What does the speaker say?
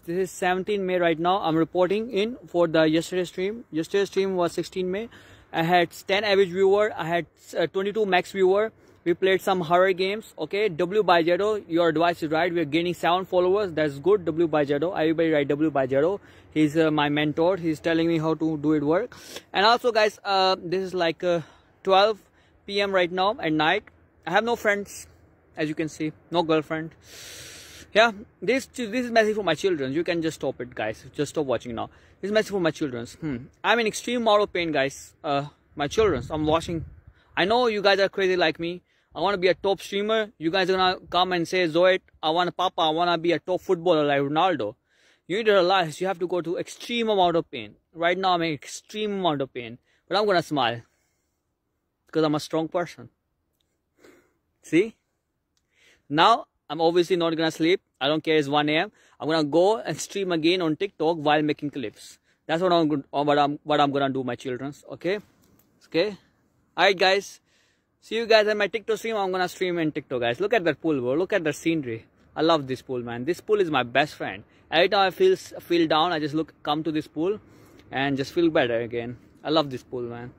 This is 17 May right now. I'm reporting in for the yesterday stream. Yesterday stream was 16 May. I had 10 average viewer. I had uh, 22 max viewer. We played some horror games. Okay, W by Jado. Your advice is right. We're gaining seven followers. That's good. W by Jado. Everybody write W by Jado. He's uh, my mentor. He's telling me how to do it work. And also, guys, uh, this is like uh, 12 p.m. right now at night. I have no friends, as you can see. No girlfriend yeah this this is message for my children. You can just stop it guys. Just stop watching now. This is message for my children. Hmm. i'm in extreme amount of pain guys. Uh my children i'm watching. I know you guys are crazy like me. I want to be a top streamer. You guys are gonna come and say zoe i want papa. I want to be a top footballer like ronaldo. You need to realize you have to go to extreme amount of pain. Right now i'm in extreme amount of pain but i'm gonna smile. Because i'm a strong person. See? Now I'm obviously not gonna sleep. I don't care. It's 1 a.m. I'm gonna go and stream again on TikTok while making clips. That's what I'm uh, what I'm what I'm gonna do, my childrens. Okay, okay. Alright, guys. See you guys at my TikTok stream. I'm gonna stream in TikTok, guys. Look at that pool, bro. Look at the scenery. I love this pool, man. This pool is my best friend. Every time I feel feel down, I just look come to this pool and just feel better again. I love this pool, man.